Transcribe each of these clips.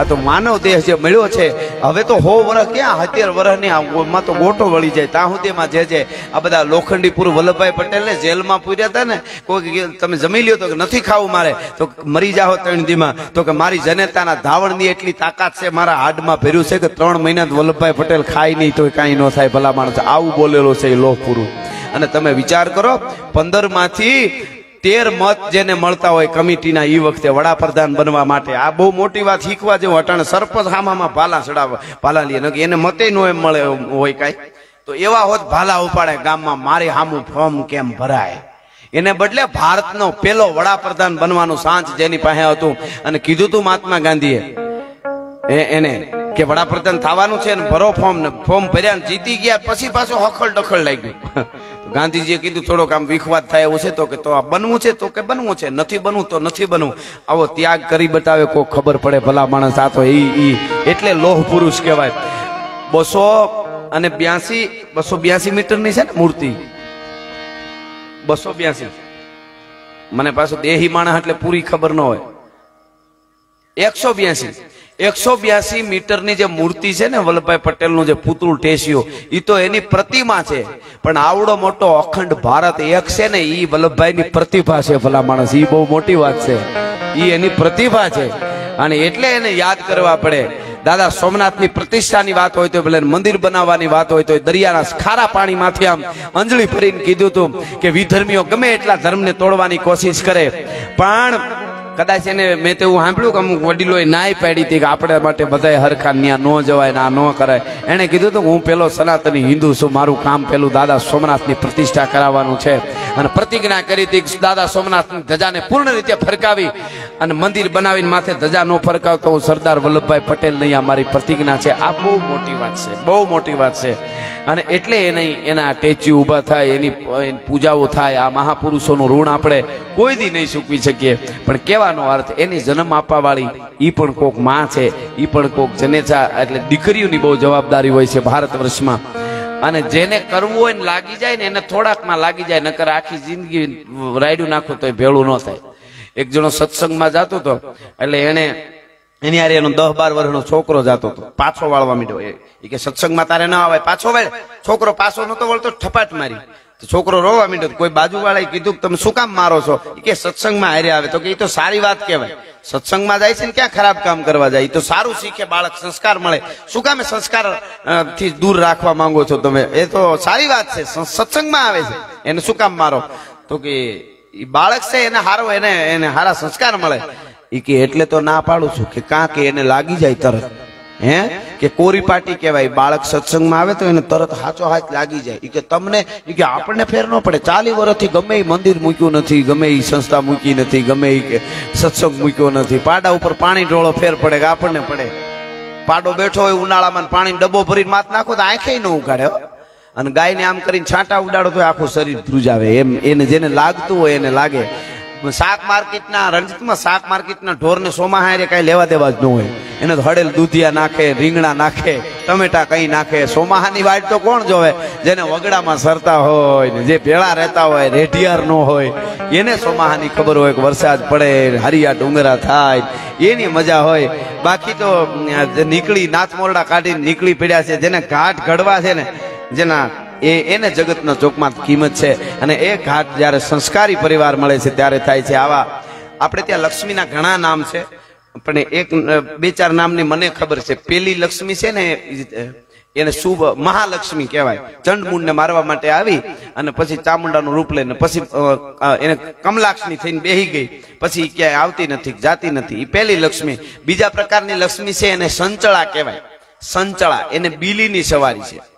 આ તો માનવ દેહ જે મળ્યો છે, હવે તો હો વર્ષ ક્યાં અત્યાર વર્ષની આમાં તો ગોટો વળી જાય. ત્યાં સુધીમાં જે જે આ બધા લોખંડીપુર વલ્લભભાઈ પટેલને જેલમાં પૂર્યા હતા ને કોઈ તમે જમી લ્યો તો કે નથી ખાવું મારે. તો મરી જાઓ ત્રણ દીમાં. તો કે મારી જનેતાના ધાવણની એટલી તાકાત છે મારા હાડમાં ભર્યું છે કે ત્રણ મહિના વલ્લભભાઈ પટેલ ખાય નહીં તો કાંઈ ન થાય ભલા માણસ. આવું બોલેલો છે એ લોહ પૂરું અને તમે વિચાર કરો પંદરમાંથી તેર મત જેને મળતા હોય કમિટીના એ વખતે વડાપ્રધાન બનવા માટે. આ બહુ મોટી વાત શીખવા જેવું અટાણે સરપંચ હામામાં ભાલા ચડાવે, ભાલા લઈએ એને મતે નો એમ મળે હોય કાંઈ. તો એવા હોત ભાલા ઉપાડે, ગામમાં મારી હામું ફોર્મ કેમ ભરાય? એને બદલે ભારતનો પેલો વડાપ્રધાન બનવાનું સાંચ જેની પાસે હતું. અને કીધું તું મહાત્મા ગાંધીએ એને કે વડાપ્રધાન થવાનું છે ને ભરો ફોર્મ ને ફોર્મ ભર્યા જીતી ગયા પછી પાછો હખલ લાગી લાગ્યું. ગાંધીજીએ કીધું, થોડોક આમ વિખવાદ થાય એવું છે તો કે તો આ બનવું છે, તો કે બનવું છે, નથી બનવું તો નથી બનવું. આવો ત્યાગ કરી બતાવે કોઈ ખબર પડે ભલા માણસ આ તો ઈ, એટલે લોહ પુરુષ કહેવાય. બસો અને બ્યાસી, બસો બ્યાસી મીટરની છે ને મૂર્તિ. બસો બ્યાસી. મને પાછું દેહી માણસ એટલે પૂરી ખબર ન હોય. એકસો બ્યાસી. એકસો બ્યાસી મીટરની જે મૂર્તિ છે ને વલ્લભભાઈ પટેલનું જે પૂતળું ટેસ્યું એ તો એની પ્રતિમા છે. પણ આવડો મોટો અખંડ ભારત એક છે ને એ વલ્લભભાઈની પ્રતિભા છે ભલા માણસ. એ બહુ મોટી વાત છે. એ એની પ્રતિભા છે. અને એટલે એને યાદ કરવા પડે. દાદા, સોમનાથની પ્રતિષ્ઠાની વાત હોય તો ભલે મંદિર બનાવવાની વાત હોય તો દરિયાના ખારા પાણીમાંથી આમ અંજળી ભરીને કીધું હતું કે વિધર્મીઓ ગમે એટલા ધર્મને તોડવાની કોશિશ કરે. પણ કદાચ એને મેં તેવું સાંભળ્યું કે અમુક વડીલોએ નાય પાડી હતી કે આપણે માટે બધાય હરખા ત્યાં ન જવાય ના ન કરાય. એણે કીધું હતું હું પેલો સનાતની હિન્દુ છું, મારું કામ પેલું દાદા સોમનાથની પ્રતિષ્ઠા કરાવવાનું છે. અને પ્રતિજ્ઞા કરી હતી દાદા સોમનાથની ધજાને પૂર્ણ રીતે ફરકાવી અને મંદિર બનાવીને માથે ધજા ન ફરકાવતો હું સરદાર વલ્લભભાઈ પટેલ નહીં આ મારી પ્રતિજ્ઞા છે. આ બહુ મોટી વાત છે, બહુ મોટી વાત છે. અને એટલે એને એના ટેચ્યુ ઊભા થાય, એની પૂજાઓ થાય, આ મહાપુરુષોનું ઋણ આપણે કોઈ દી નહીં ચૂકવી શકીએ. પણ કહેવાનો અર્થ, એની જન્મ આપવાવાળી એ પણ કોકમાં છે એ પણ કોક જનેચા એટલે દીકરીઓની બહુ જવાબદારી હોય છે ભારત વર્ષમાં. અને જેને કરવું હોય ને લાગી જાય ને, એને થોડાકમાં લાગી જાય, નકર આખી જિંદગી રાયડું નાખો તો ભેળું ન થાય. એક જણો સત્સંગમાં જતો હતો એટલે એને એની હારે એનો દસ બાર વર્ષનો છોકરો જતો હતો. પાછો વાળવા માંડ્યો. એ કે સત્સંગમાં તારે ના આવે પાછો વળે. છોકરો પાછો નતો વળતો, ઠપાટ મારી. છોકરો રોવા માંડ્યો કોઈ બાજુ વાળાએ કીધું તમે શું કામ મારો છો? કે સત્સંગમાં હારે આવે. તો કે એ તો સારી વાત કહેવાય. સત્સંગમાં જાય છે ને, ક્યાં ખરાબ કામ કરવા જાય? તો સારું શીખે, બાળક સંસ્કાર મળે. શું કામે સંસ્કારથી દૂર રાખવા માંગો છો તમે? એ તો સારી વાત છે. સત્સંગમાં આવે છે. એને શું કામ મારો? તો કે બાળક છે, એને હારો, એને એને હારા સંસ્કાર મળે. ઈ કે એટલે તો ના પાડું છું કે કાં કે એને લાગી જાય તરત. હે? કે કોરી પાટી કહેવાય બાળક સત્સંગમાં આવે તો એને તરત હાચો હાથ લાગી જાય. એ કે તમને એ કે આપણને ફેર ન પડે. ચાલી વર્ષથી ગમે એ મંદિર મૂક્યું નથી, ગમે એ સંસ્થા મૂકી નથી, ગમે એ કે સત્સંગ મૂક્યો નથી. પાડા ઉપર પાણી ઢોળો ફેર પડે કે આપણને પડે. પાડો બેઠો હોય ઉનાળામાં પાણી ડબ્બો ભરીને માથ નાખો તો આંખે ન ઉગાડે અને ગાયને આમ કરીને છાંટા ઉડાડો તો આખું શરીર ધ્રુજાવે. એમ, એને જેને લાગતું હોય એને લાગે. શાક માર્કેટના રણજીતમાં શાક માર્કેટના ઢોરને સોમા હારે કાંઈ લેવા દેવા જ ન હોય. એને તો હળેલ દૂધિયા નાખે, રીંગણા નાખે, ટમેટા કઈ નાખે. સોમાહાની વાટ તો કોણ જોવે? જેને વગડામાં સરતા હોય ને જે ભેળા રહેતા હોય, રેઢિયાર નો હોય. એને સોમાહાની ખબર હોય કે વરસાદ પડે, હરિયા ડુંગરા થાય. એની મજા હોય. બાકી તો નીકળી નાથ મોરડા કાઢીને નીકળી પડ્યા છે, જેને ઘાટ ઘડવા છે ને, જેના એ એને જગતનો ચોકમાં કિંમત છે. અને એ ઘાટ જ્યારે સંસ્કારી પરિવાર મળે છે ત્યારે થાય છે. આવા આપણે ત્યાં લક્ષ્મીના ઘણા નામ છે. પણ એક બે ચાર નામની મને ખબર છે. પેલી લક્ષ્મી છે ને, એને શુભ મહાલક્ષ્મી કહેવાય. ચંડમુંડને મારવા માટે આવી અને પછી ચામુંડાનું રૂપ લઈને પછી એને કમલાક્ષમી થઈને બેહી ગઈ. પછી ક્યાંય આવતી નથી, જાતી નથી. એ પહેલી લક્ષ્મી. બીજા પ્રકારની લક્ષ્મી છે એને સંચળા કહેવાય. સંચળા, એને બીલીની સવારી છે.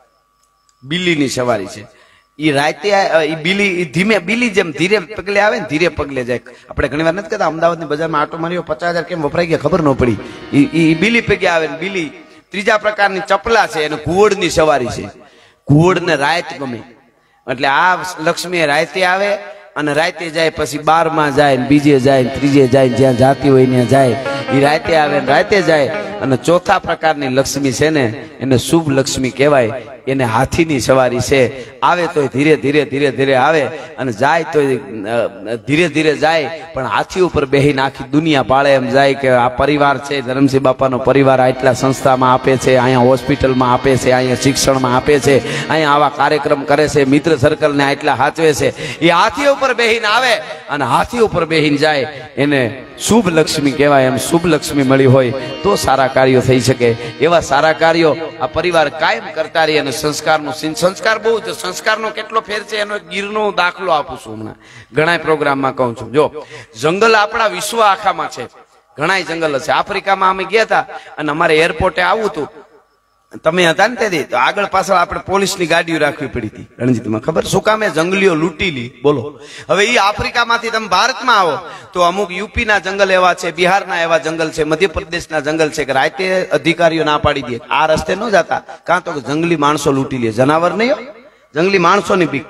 બિલ્લીની સવારી છે. એ રાતે ઈ બિલી ધીમે બિલી જેમ ધીરે પગલે આવે ને ધીરે પગલે જાય. આપણે ઘણી વાર નથી કહેતા, અમદાવાદની બજારમાં આટો માર્યો, પચાસ હજાર કેમ વપરાઈ ગયા, ખબર ન પડી. એ બિલી પગે આવે ને બિલી ત્રીજા પ્રકારની ચપલા છે, અને કુવડની સવારી છે. કુવડને રાત ગમે. એટલે આ લક્ષ્મી રાતે આવે અને રાતે જાય, પછી બારમાં જાય ને બીજે જાય ને ત્રીજે જાય જ્યાં જાતી હોય ત્યાં જાય. એ રાતે આવે ને રાતે જાય. અને ચોથા પ્રકારની લક્ષ્મી છે ને, એને શુભ લક્ષ્મી કહેવાય. એને હાથીની સવારી છે. આવે તો ધીરે ધીરે ધીરે ધીરે આવે અને જાય તો ધીરે ધીરે જાય. પણ હાથી ઉપર બેહી આખી દુનિયા પાળે એમ જાય કે આ પરિવાર છે, ધરમસિંહ બાપાનો પરિવાર આટલા સંસ્થામાં આપે છે, અહીંયા હોસ્પિટલમાં આપે છે, અહીંયા શિક્ષણમાં આપે છે, અહીંયા આવા કાર્યક્રમ કરે છે, મિત્ર સર્કલને આટલા હાચવે છે. એ હાથી ઉપર બેહીને આવે અને હાથી ઉપર બેહીને જાય. એને શુભ લક્ષ્મી કહેવાય, એમ શુભ લક્ષ્મી મળી હોય તો સારા કાર્યો થઈ શકે. એવા સારા કાર્યો આ પરિવાર કાયમ કરતા રહી અને સંસ્કારનું સિં- સંસ્કાર બહુ છે. સંસ્કારનો કેટલો ફેર છે, એનો ગીરનો દાખલો આપું છું હમણાં. ઘણા પ્રોગ્રામમાં કહું છું. જો, જંગલ આપણા વિશ્વ આખામાં છે. ઘણાય જંગલ હશે. આફ્રિકામાં અમે ગયા હતા અને અમારે એરપોર્ટે આવવું હતું. તમે હતા ને તેથી તો આગળ પાછળ આપણે પોલીસની ગાડીઓ રાખવી પડી હતી. રણજીતમાં ખબર? શું કામે જંગલીઓ લૂંટી લી? બોલો. હવે એ આફ્રિકામાંથી તમે ભારતમાં આવો, તો અમુક યુપીના જંગલ એવા છે, બિહારના એવા જંગલ છે, મધ્યપ્રદેશના જંગલ છે, કે રાતે અધિકારીઓ ના પાડી દે. આ રસ્તે ન જતા. કાં તો જંગલી માણસો લૂંટી લે. જનાવર નહીં. જંગલી માણસોની બીક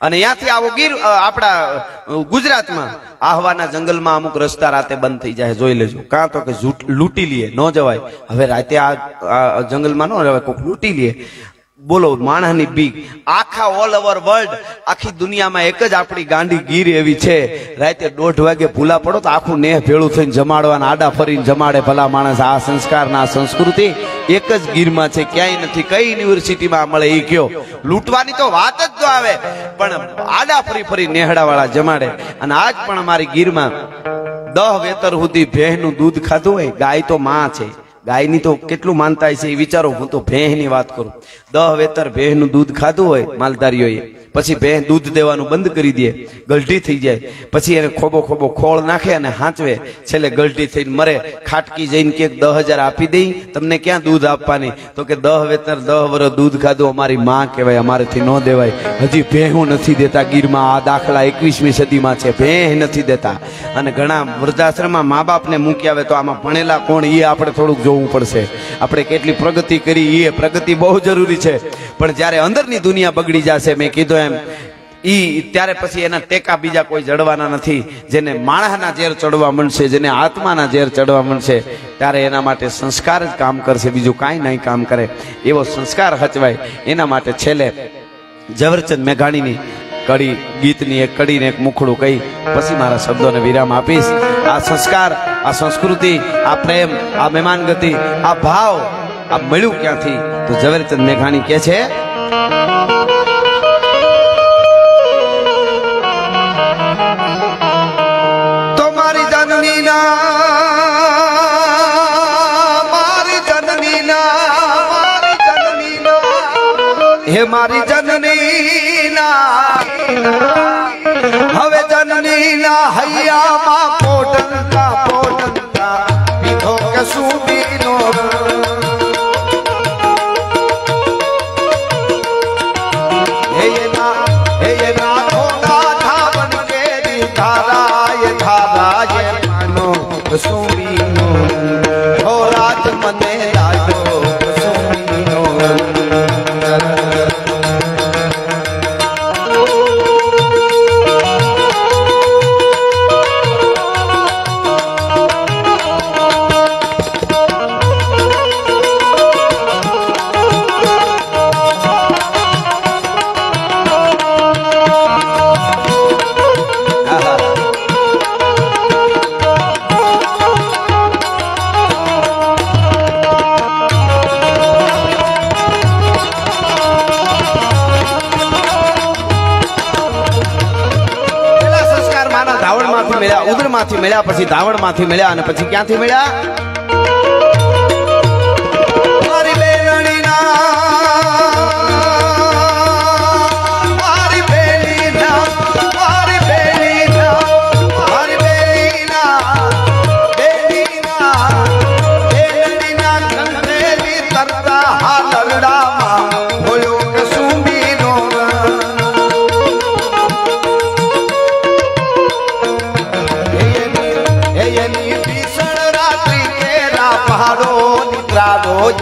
અને ત્યાંથી આવો ગીર આપણા ગુજરાતમાં. આહવાના જંગલમાં અમુક રસ્તા રાતે બંધ થઈ જાય, જોઈ લેજો. કાં તો કે લૂંટી લે, ન જવાય. હવે રાતે આ જંગલમાં ન જવાય કોઈક લૂંટી લે. બોલો માણસની બીક. આખા ઓલ ઓવર વર્લ્ડ આખી દુનિયામાં એક જ આપણી ગાંડી ગીર એવી છે. રાતે દોઢ વાગે ભૂલા પડો તો આખું નેહ ભેળું થઈને જમાડવાના આડા ફરીને જમાડે. ભલા માણસ આ સંસ્કારના ના સંસ્કૃતિ એક જ ગીરમાં છે, ક્યાંય નથી. કઈ યુનિવર્સિટીમાં મળે એ કયો? લૂંટવાની તો વાત જ ન આવે. પણ આડા ફરી ફરી નેહડા વાળા જમાડે. અને આજ પણ અમારી ગીરમાં દહ વેતર સુધી ભેહનું દૂધ ખાધું હોય, ગાય તો માં છે. ગાયની તો કેટલું માનતા છે એ વિચારો. હું તો ભેંસની વાત કરું. દહ વેતર ભેંસનું દૂધ ખાધું હોય, માલધારીઓએ. પછી ભેં દૂધ દેવાનું બંધ કરી દે, ગલઢી થઈ જાય. પછી એને ખોબો ખોબો ખોળ નાખે અને હાંચવે. છેલ્લે ગલઢી થઈને મરે. ખાટકી જઈને કે દહ હજાર આપી દઈ, તમને ક્યાં દૂધ આપવાની? તો કે દહ વેતર, દહ વર્ષ દૂધ ખાધું અમારી માં કહેવાય, અમારેથી ન દેવાય. હજી ભેહું નથી દેતા ગીરમાં. આ દાખલા એકવીસમી સદીમાં છે. ભેહ નથી દેતા. અને ઘણા વૃદ્ધાશ્રમમાં મા બાપને મૂકી આવે તો આમાં ભણેલા કોણ? એ આપણે થોડુંક જોવું પડશે. આપણે કેટલી પ્રગતિ કરી એ પ્રગતિ બહુ જરૂરી છે. પણ જ્યારે અંદરની દુનિયા બગડી જશે, મેં કીધું એમ. ઈ ત્યારે પછી એના ટેકા બીજા કોઈ જડવાના નથી. જેને માણસના ઝેર ચડવા મળશે, જેને આત્માના ઝેર ચડવા મળશે, ત્યારે એના માટે સંસ્કાર જ કામ કરશે. બીજું કાંઈ નહીં કામ કરે. એવો સંસ્કાર હચવાય. એના માટે છેલ્લે ઝવરચંદ મેઘાણીની કડી, ગીતની એક કડીને એક મુખડું કહી, પછી મારા શબ્દોને વિરામ આપીશ. આ સંસ્કાર, આ સંસ્કૃતિ, આ પ્રેમ, આ મહેમાન ગતિ, આ ભાવ, આ મળ્યું ક્યાંથી? તો ઝવેરચંદ મેઘાણી કહે છે હે મારી જનની ના હવે જનની ના હૈયામાં પોટંકા પોટંકા મળ્યા પછી ધાવણમાંથી મળ્યા અને પછી ક્યાંથી મળ્યા?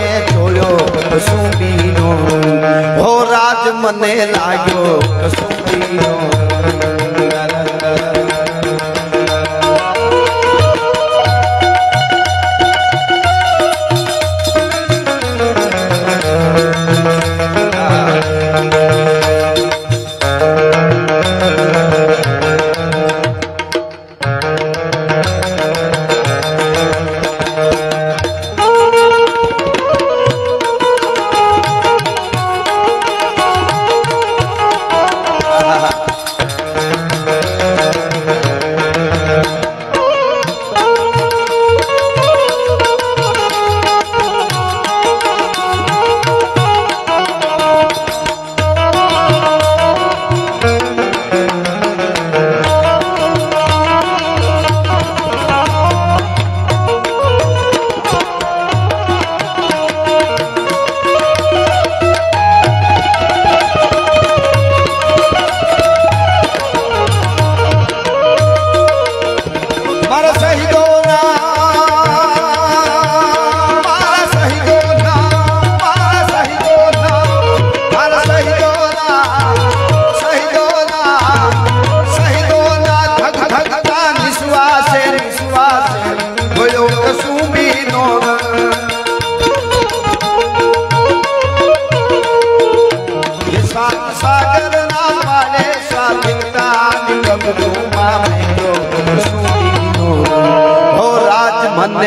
એ જોયો કસુંબીનો. હો રાજ મને લાગ્યો કસુંબીનો.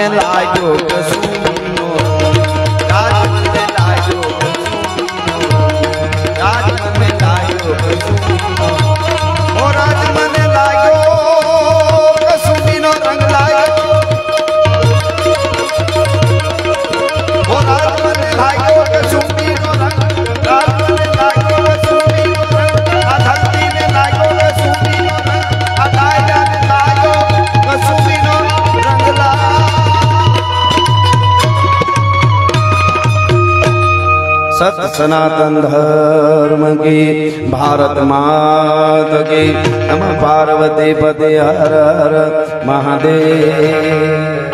લાગ્યો કશું સત સનાતન ધર્મ કી ભારત માત કી નમ પાર્વતી પતિ હર હર મહાદેવ